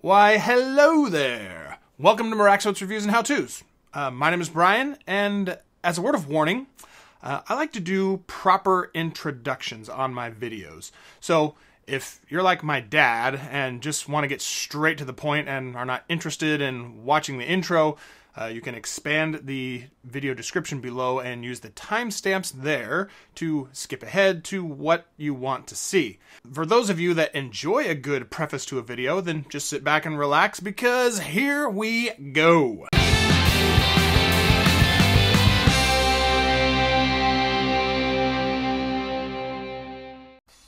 Why, hello there! Welcome to Maraksot's Reviews and How To's. Uh, my name is Brian, and as a word of warning, uh, I like to do proper introductions on my videos. So, if you're like my dad and just want to get straight to the point and are not interested in watching the intro, uh, you can expand the video description below and use the timestamps there to skip ahead to what you want to see. For those of you that enjoy a good preface to a video, then just sit back and relax because here we go.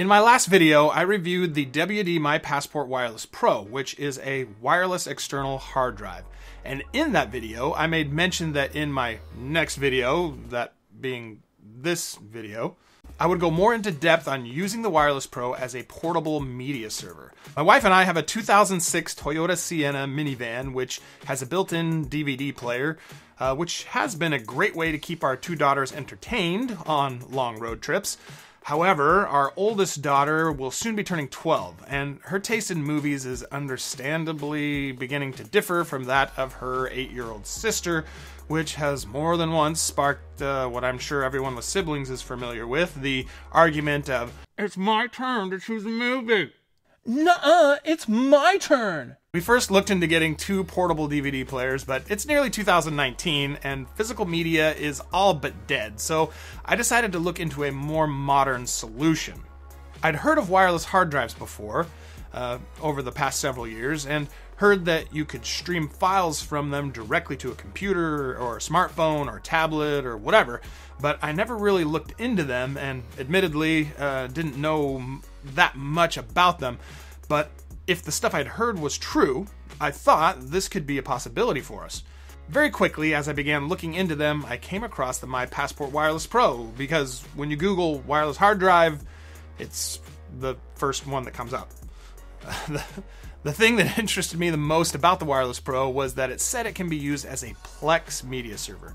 In my last video, I reviewed the WD My Passport Wireless Pro, which is a wireless external hard drive. And in that video, I made mention that in my next video, that being this video, I would go more into depth on using the Wireless Pro as a portable media server. My wife and I have a 2006 Toyota Sienna minivan, which has a built in DVD player, uh, which has been a great way to keep our two daughters entertained on long road trips. However, our oldest daughter will soon be turning 12, and her taste in movies is understandably beginning to differ from that of her 8 year old sister, which has more than once sparked uh, what I'm sure everyone with siblings is familiar with the argument of, It's my turn to choose a movie. Nuh-uh, it's my turn. We first looked into getting two portable DVD players, but it's nearly 2019 and physical media is all but dead, so I decided to look into a more modern solution. I'd heard of wireless hard drives before, uh, over the past several years, and heard that you could stream files from them directly to a computer or a smartphone or tablet or whatever, but I never really looked into them and admittedly uh, didn't know that much about them. But if the stuff I'd heard was true, I thought this could be a possibility for us. Very quickly, as I began looking into them, I came across the My Passport Wireless Pro because when you Google wireless hard drive, it's the first one that comes up. the, the thing that interested me the most about the Wireless Pro was that it said it can be used as a Plex media server.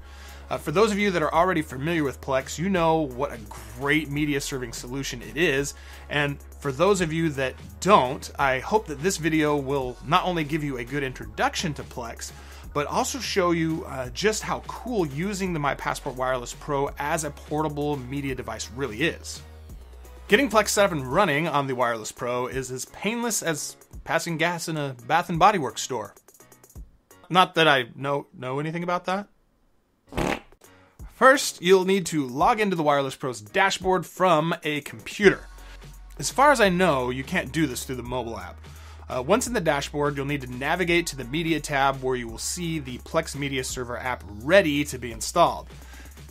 Uh, for those of you that are already familiar with Plex, you know what a great media serving solution it is. And for those of you that don't, I hope that this video will not only give you a good introduction to Plex, but also show you uh, just how cool using the My Passport Wireless Pro as a portable media device really is. Getting Plex set up and running on the Wireless Pro is as painless as passing gas in a Bath and Body Works store. Not that I know know anything about that. First, you'll need to log into the Wireless Pro's dashboard from a computer. As far as I know, you can't do this through the mobile app. Uh, once in the dashboard, you'll need to navigate to the Media tab where you will see the Plex Media Server app ready to be installed.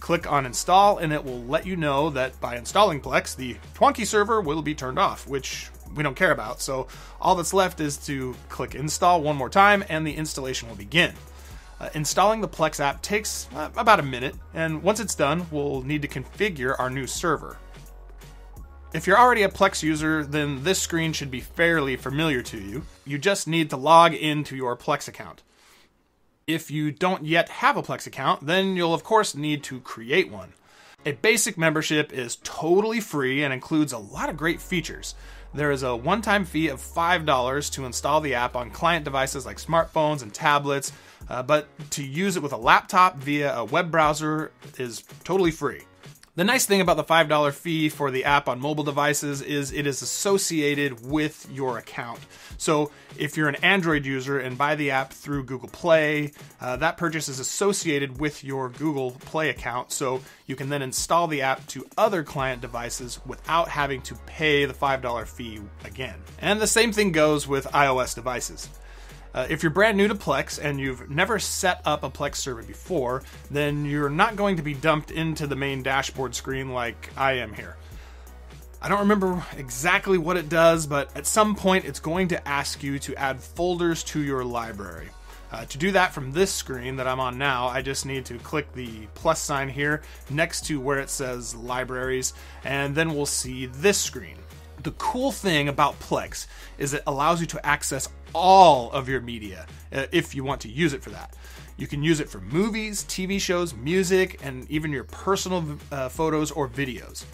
Click on Install, and it will let you know that by installing Plex, the Twonky server will be turned off, which we don't care about. So all that's left is to click Install one more time, and the installation will begin. Uh, installing the Plex app takes uh, about a minute, and once it's done, we'll need to configure our new server. If you're already a Plex user, then this screen should be fairly familiar to you. You just need to log into your Plex account. If you don't yet have a Plex account, then you'll of course need to create one. A basic membership is totally free and includes a lot of great features. There is a one time fee of $5 to install the app on client devices like smartphones and tablets, uh, but to use it with a laptop via a web browser is totally free. The nice thing about the $5 fee for the app on mobile devices is it is associated with your account. So if you're an Android user and buy the app through Google Play, uh, that purchase is associated with your Google Play account. So you can then install the app to other client devices without having to pay the $5 fee again. And the same thing goes with iOS devices. Uh, if you're brand new to Plex and you've never set up a Plex server before, then you're not going to be dumped into the main dashboard screen like I am here. I don't remember exactly what it does, but at some point it's going to ask you to add folders to your library. Uh, to do that from this screen that I'm on now, I just need to click the plus sign here next to where it says libraries, and then we'll see this screen. The cool thing about Plex is it allows you to access all of your media uh, if you want to use it for that. You can use it for movies, TV shows, music, and even your personal uh, photos or videos.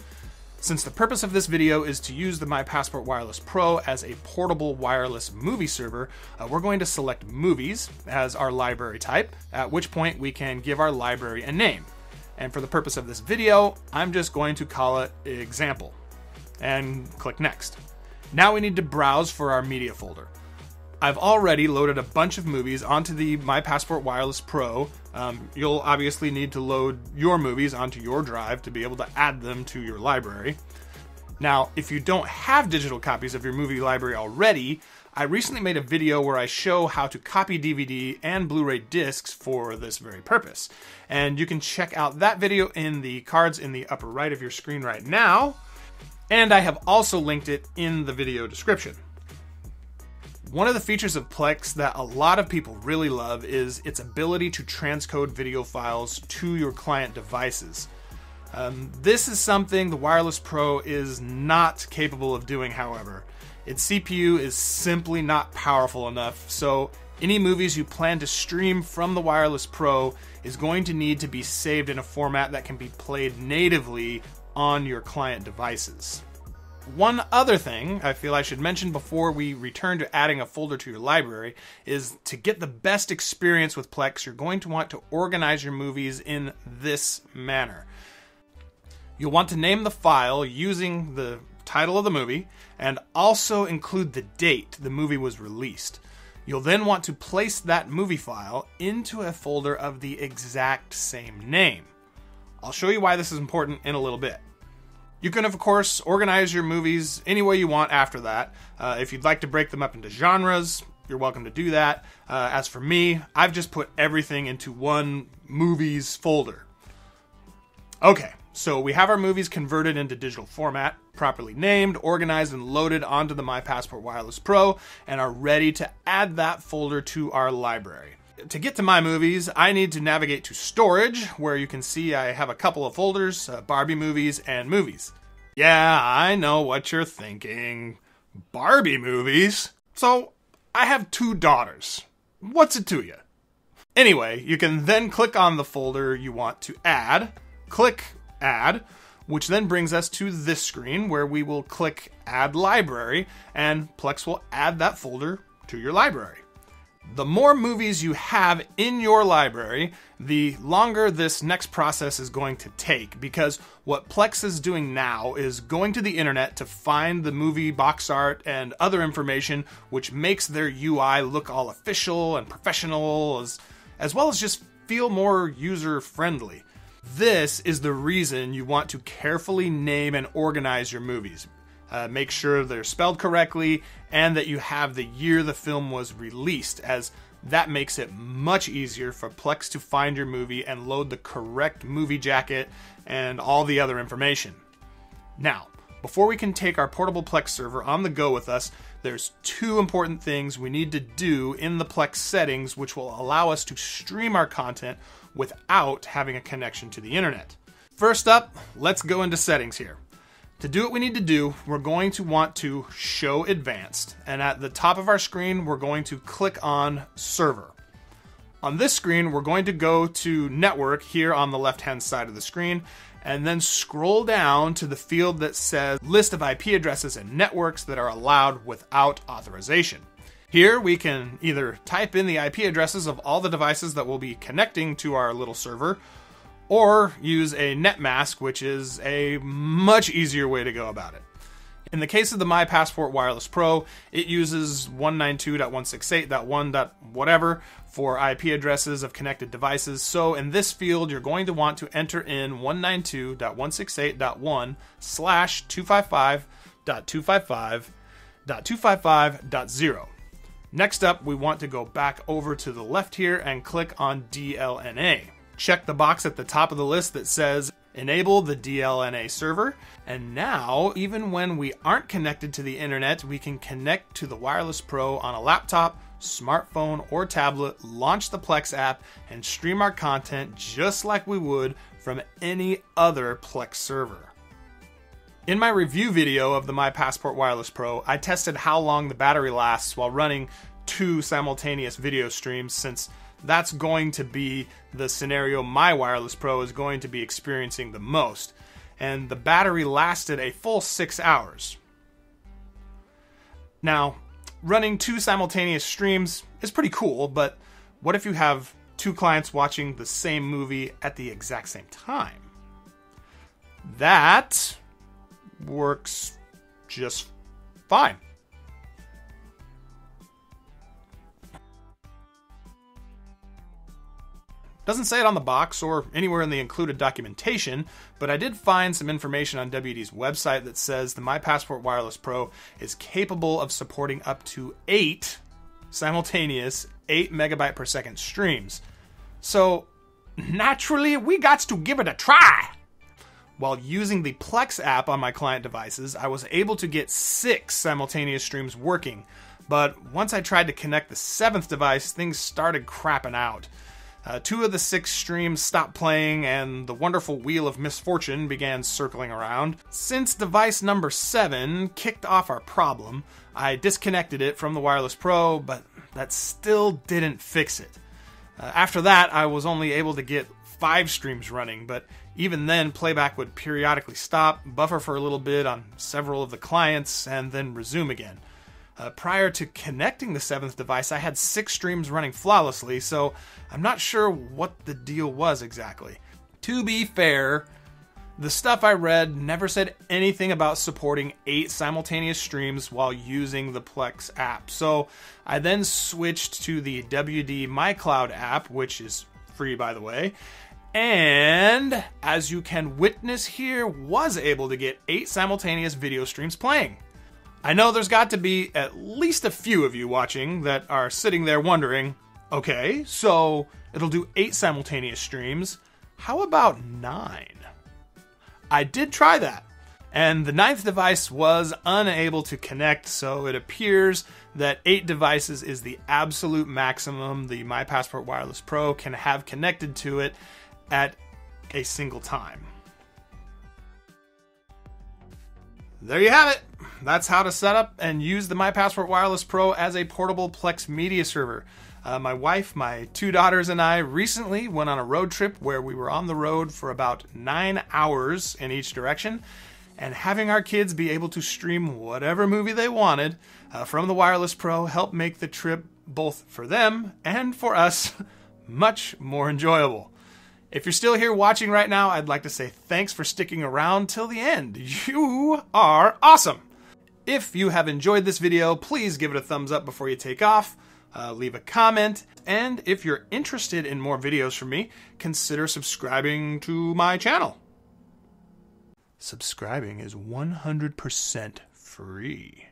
Since the purpose of this video is to use the My Passport Wireless Pro as a portable wireless movie server, uh, we're going to select Movies as our library type, at which point we can give our library a name. And for the purpose of this video, I'm just going to call it Example, and click Next. Now we need to browse for our media folder. I've already loaded a bunch of movies onto the My Passport Wireless Pro. Um, you'll obviously need to load your movies onto your drive to be able to add them to your library. Now, if you don't have digital copies of your movie library already, I recently made a video where I show how to copy DVD and Blu ray discs for this very purpose. And you can check out that video in the cards in the upper right of your screen right now. And I have also linked it in the video description. One of the features of Plex that a lot of people really love is its ability to transcode video files to your client devices. Um, this is something the Wireless Pro is not capable of doing, however. Its CPU is simply not powerful enough, so any movies you plan to stream from the Wireless Pro is going to need to be saved in a format that can be played natively on your client devices. One other thing I feel I should mention before we return to adding a folder to your library is to get the best experience with Plex, you're going to want to organize your movies in this manner. You'll want to name the file using the title of the movie and also include the date the movie was released. You'll then want to place that movie file into a folder of the exact same name. I'll show you why this is important in a little bit. You can, of course, organize your movies any way you want after that. Uh, if you'd like to break them up into genres, you're welcome to do that. Uh, as for me, I've just put everything into one movies folder. Okay, so we have our movies converted into digital format, properly named, organized, and loaded onto the My Passport Wireless Pro, and are ready to add that folder to our library to get to my movies, I need to navigate to storage, where you can see I have a couple of folders uh, Barbie movies and movies. Yeah, I know what you're thinking. Barbie movies? So, I have two daughters. What's it to you? Anyway, you can then click on the folder you want to add, click Add, which then brings us to this screen where we will click Add Library, and Plex will add that folder to your library. The more movies you have in your library, the longer this next process is going to take because what Plex is doing now is going to the internet to find the movie box art and other information which makes their UI look all official and professional as, as well as just feel more user friendly. This is the reason you want to carefully name and organize your movies uh, make sure they're spelled correctly, and that you have the year the film was released, as that makes it much easier for Plex to find your movie and load the correct movie jacket and all the other information. Now, before we can take our portable Plex server on the go with us, there's two important things we need to do in the Plex settings which will allow us to stream our content without having a connection to the internet. First up, let's go into settings here. To do what we need to do, we're going to want to show advanced. And at the top of our screen, we're going to click on server. On this screen, we're going to go to network here on the left hand side of the screen and then scroll down to the field that says list of IP addresses and networks that are allowed without authorization. Here we can either type in the IP addresses of all the devices that will be connecting to our little server, or use a net mask, which is a much easier way to go about it. In the case of the My Passport Wireless Pro, it uses 192.168.1. whatever for IP addresses of connected devices. So in this field, you're going to want to enter in 192.168.1 slash 255.255.255.0. Next up, we want to go back over to the left here and click on DLNA check the box at the top of the list that says enable the DLNA server. And now, even when we aren't connected to the internet, we can connect to the Wireless Pro on a laptop, smartphone, or tablet, launch the Plex app, and stream our content just like we would from any other Plex server. In my review video of the My Passport Wireless Pro, I tested how long the battery lasts while running two simultaneous video streams since that's going to be the scenario my Wireless Pro is going to be experiencing the most. and the battery lasted a full six hours. Now, running two simultaneous streams is pretty cool, but what if you have two clients watching the same movie at the exact same time? That works just fine. Doesn't say it on the box or anywhere in the included documentation, but I did find some information on WD's website that says the My Passport Wireless Pro is capable of supporting up to eight simultaneous 8 megabyte per second streams. So, naturally, we got to give it a try. While using the Plex app on my client devices, I was able to get six simultaneous streams working. But once I tried to connect the seventh device, things started crapping out. Uh, two of the six streams stopped playing, and the wonderful Wheel of Misfortune began circling around. Since device number seven kicked off our problem, I disconnected it from the Wireless Pro, but that still didn't fix it. Uh, after that, I was only able to get five streams running, but even then, playback would periodically stop, buffer for a little bit on several of the clients, and then resume again. Uh, prior to connecting the seventh device, I had six streams running flawlessly, so I'm not sure what the deal was exactly. To be fair, the stuff I read never said anything about supporting eight simultaneous streams while using the Plex app. So I then switched to the WD MyCloud app, which is free by the way. And as you can witness here, was able to get eight simultaneous video streams playing. I know there's got to be at least a few of you watching that are sitting there wondering okay, so it'll do eight simultaneous streams. How about nine? I did try that, and the ninth device was unable to connect, so it appears that eight devices is the absolute maximum the My Passport Wireless Pro can have connected to it at a single time. There you have it. That's how to set up and use the My Passport Wireless Pro as a portable Plex media server. Uh, my wife, my two daughters, and I recently went on a road trip where we were on the road for about nine hours in each direction. And having our kids be able to stream whatever movie they wanted uh, from the Wireless Pro helped make the trip both for them and for us much more enjoyable. If you're still here watching right now, I'd like to say thanks for sticking around till the end. You are awesome! If you have enjoyed this video, please give it a thumbs up before you take off, uh, leave a comment, and if you're interested in more videos from me, consider subscribing to my channel. Subscribing is 100% free.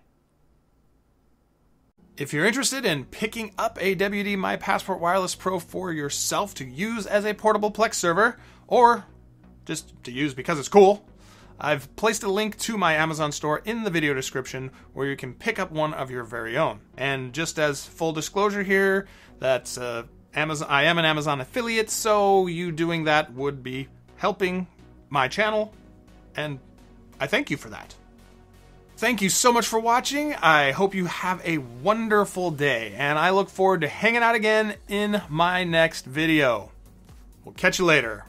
If you're interested in picking up a WD My Passport Wireless Pro for yourself to use as a portable Plex server, or just to use because it's cool, I've placed a link to my Amazon store in the video description where you can pick up one of your very own. And just as full disclosure here, that's uh, Amazon. I am an Amazon affiliate, so you doing that would be helping my channel, and I thank you for that. Thank you so much for watching. I hope you have a wonderful day, and I look forward to hanging out again in my next video. We'll catch you later.